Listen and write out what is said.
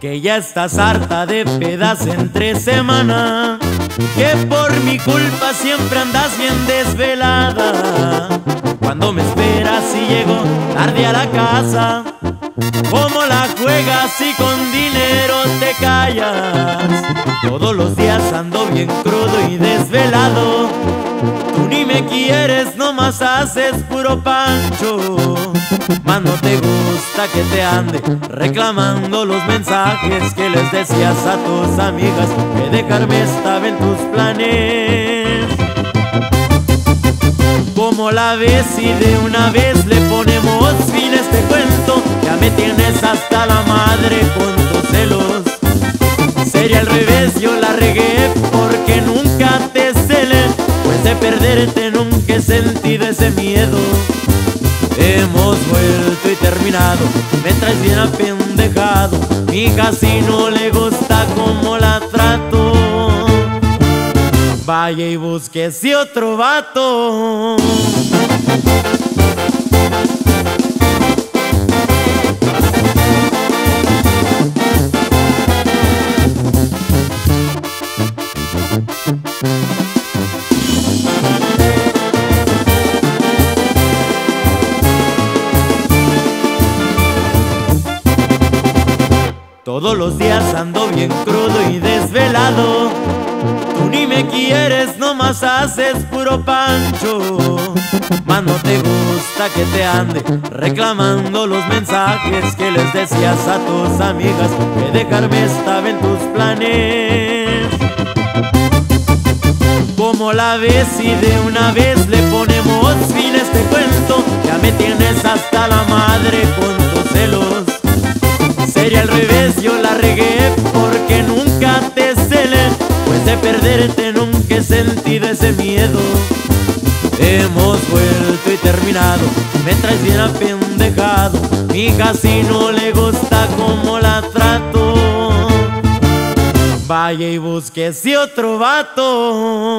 Que ya estás harta de pedas entre semana Que por mi culpa siempre andas bien desvelada. Cuando me esperas y llego tarde a la casa Como la juegas y con dinero te callas. Todos los días ando bien crudo y me quieres, nomás haces puro pancho. Más no te gusta que te ande reclamando los mensajes Que les decías a tus amigas que dejarme estaba en tus planes. Como la ves y de una vez le ponemos fin a este cuento Ya me tienes hasta la madre con tus celos. Sería al revés, yo la regué porque nunca te celé Pues de perderte nunca he sentido ese miedo. Hemos vuelto y terminado, me traes bien apendejado. Mi casi no le gusta como la trato. Vaya y busque si otro vato Todos los días ando bien crudo y desvelado. Tú ni me quieres, nomás haces puro pancho. Más no te gusta que te ande reclamando los mensajes Que les decías a tus amigas que dejarme estaba en tus planes. Como la ves y de una vez le ponemos fin a este cuento Ya me tienes hasta la madre con Hemos vuelto y terminado, me traes bien apendejado. Mi casi no le gusta como la trato. Vaya y busque si otro vato